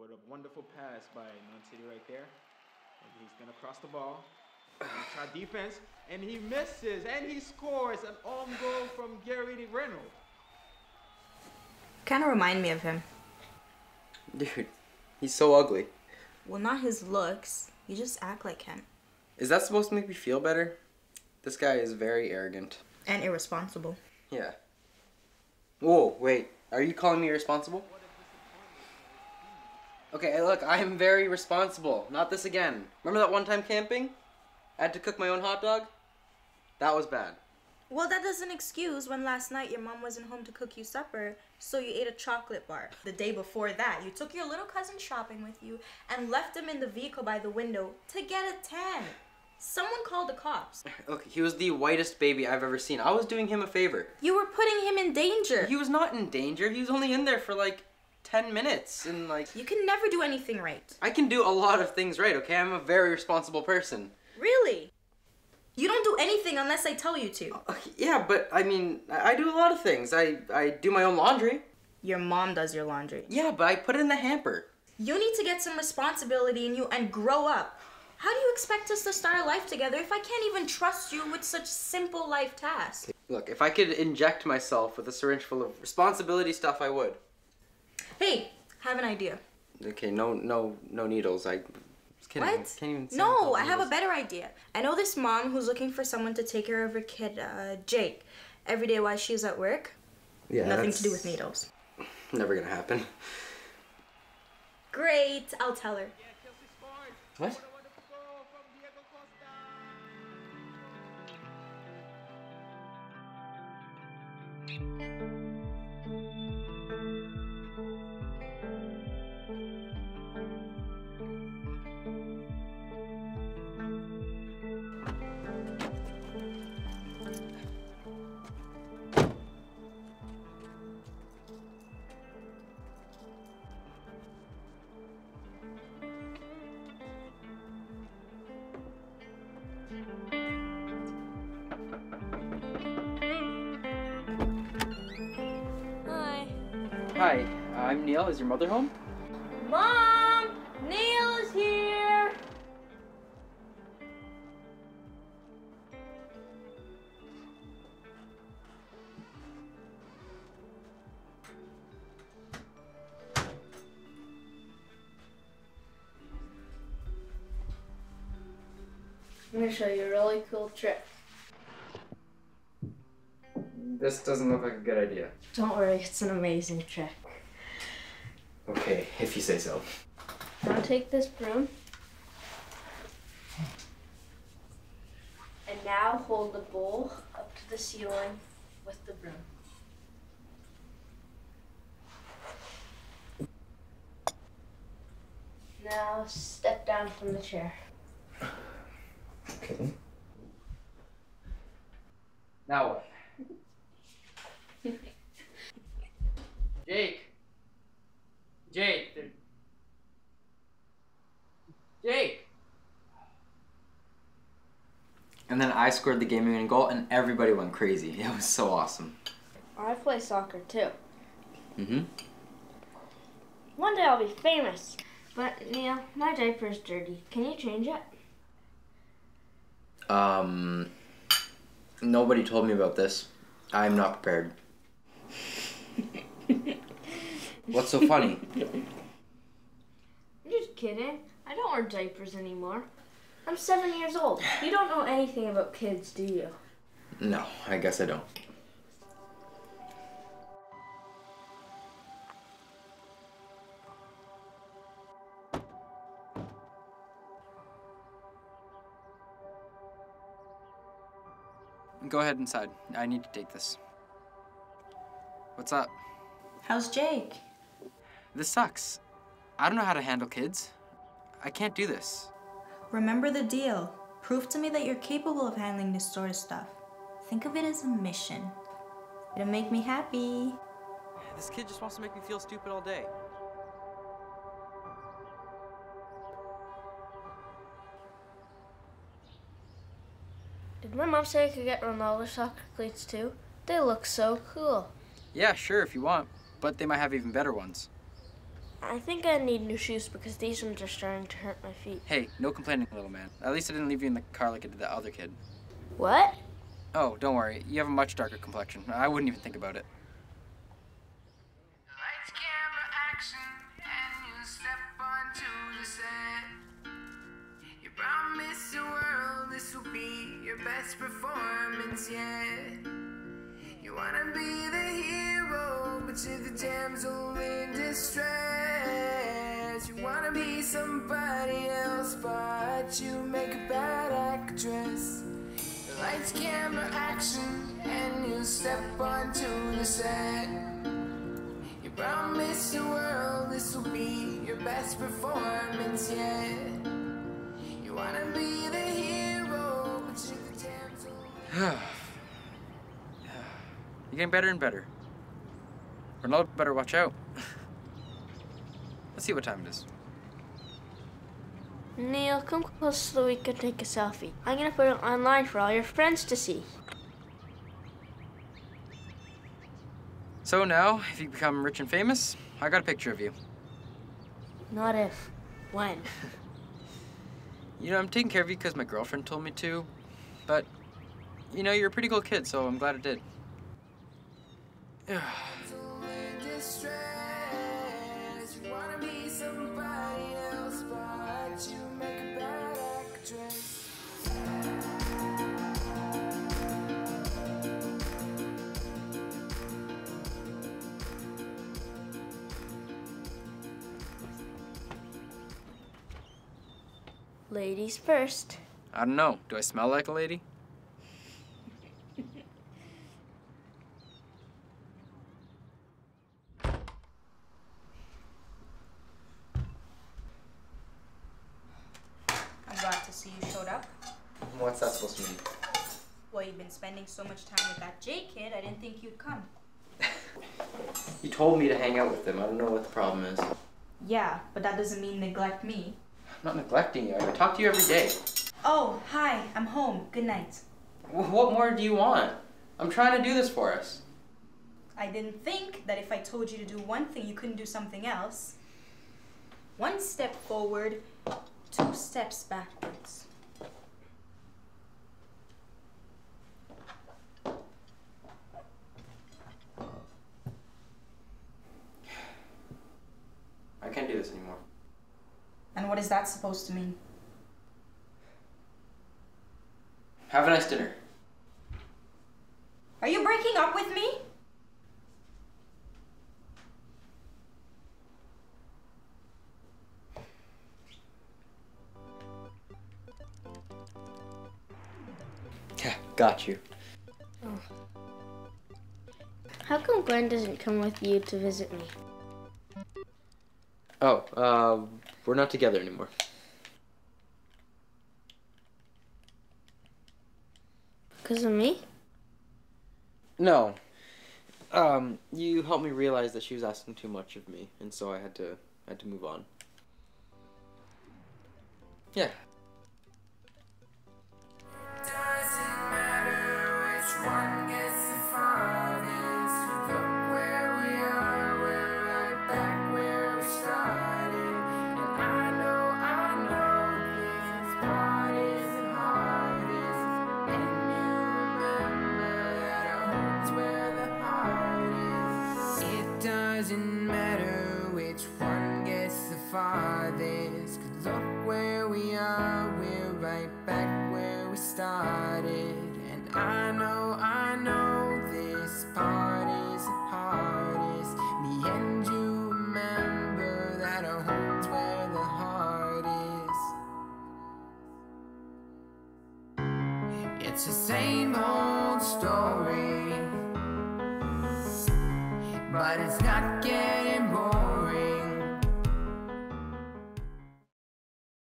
What a wonderful pass by Non City right there. And he's gonna cross the ball. Try defense, and he misses, and he scores an own goal from Gary Reynolds. Kind of remind me of him. Dude, he's so ugly. Well, not his looks. You just act like him. Is that supposed to make me feel better? This guy is very arrogant. And irresponsible. Yeah. Whoa, wait. Are you calling me irresponsible? Okay, look, I am very responsible. Not this again. Remember that one time camping? I had to cook my own hot dog? That was bad. Well, that doesn't excuse when last night your mom wasn't home to cook you supper, so you ate a chocolate bar. The day before that, you took your little cousin shopping with you and left him in the vehicle by the window to get a tan. Someone called the cops. Look, he was the whitest baby I've ever seen. I was doing him a favor. You were putting him in danger. He was not in danger. He was only in there for like 10 minutes and like You can never do anything right. I can do a lot of things right, okay? I'm a very responsible person. Really? You don't do anything unless I tell you to. Uh, yeah, but I mean, I I do a lot of things. I I do my own laundry. Your mom does your laundry. Yeah, but I put it in the hamper. You need to get some responsibility in you and grow up. How do you expect us to start a life together if I can't even trust you with such simple life tasks? Look, if I could inject myself with a syringe full of responsibility stuff, I would. Hey, have an idea. Okay, no, no, no needles. I was kidding. I What? can't even. No, I have a better idea. I know this mom who's looking for someone to take care of her kid, uh, Jake, every day while she's at work. Yeah, Nothing to do with needles. Never gonna happen. Great, I'll tell her. What? Hi, I'm Neil. Is your mother home? Mom! Neil is here! I'm gonna show you a really cool trick. This doesn't look like a good idea. Don't worry, it's an amazing trick. Okay, if you say so. Now take this broom. And now hold the bowl up to the ceiling with the broom. Now step down from the chair. Okay. Now what? Jake. Jake. there- Jake. And then I scored the game-winning goal, and everybody went crazy. It was so awesome. I play soccer too. Mm-hmm. One day I'll be famous. But Neil, my diaper's dirty. Can you change it? Um. Nobody told me about this. I'm not prepared. What's so funny? I'm just kidding. I don't wear diapers anymore. I'm seven years old. You don't know anything about kids, do you? No, I guess I don't. Go ahead inside. I need to take this. What's up? How's Jake? This sucks. I don't know how to handle kids. I can't do this. Remember the deal. Prove to me that you're capable of handling this sort of stuff. Think of it as a mission. It'll make me happy. This kid just wants to make me feel stupid all day. Did my mom say I could get Ronaldo soccer cleats too? They look so cool. Yeah, sure, if you want, but they might have even better ones. I think I need new shoes because these ones are starting to hurt my feet. Hey, no complaining, little man. At least I didn't leave you in the car like I did the other kid. What? Oh, don't worry. You have a much darker complexion. I wouldn't even think about it. Lights, camera, action, and you step onto the set. You promise the world this will be your best performance yet. You wanna be the hero, but you're the damsel in distress. You wanna be somebody else, but you make a bad actress. Lights, camera, action, and you step onto the set. You promise the world this will be your best performance yet. You wanna be the hero, but you're the damsel. You're getting better and better. Ronaldo better watch out. Let's see what time it is. Neil, come close so we can take a selfie. I'm gonna put it online for all your friends to see. So now, if you become rich and famous, I got a picture of you. Not if. When? You know, I'm taking care of you because my girlfriend told me to, but, you know, you're a pretty cool kid, so I'm glad it did. Ladies first. I don't know. Do I smell like a lady? I'm glad to see you showed up. What's that supposed to mean? Well, you've been spending so much time with that J kid, I didn't think you'd come. You told me to hang out with him. I don't know what the problem is. Yeah, but that doesn't mean neglect me. Not neglecting you. I talk to you every day. Oh, hi, I'm home. Good night. Wh- What more do you want? I'm trying to do this for us. I didn't think that if I told you to do one thing, you couldn't do something else. One step forward, two steps backwards. I can't do this anymore. And what is that supposed to mean? Have a nice dinner. Are you breaking up with me? Yeah, got you. How come Gwen doesn't come with you to visit me? Oh, uh, we're not together anymore. Because of me? No. Um, you helped me realize that she was asking too much of me, and so I had to had to move on. Yeah. Doesn't matter which one gets the farthest. 'Cause look where we are, we're right back where we started. And I know, I know this part is the hardest. Me and you remember that our home's where the heart is. It's the same old but it's not getting.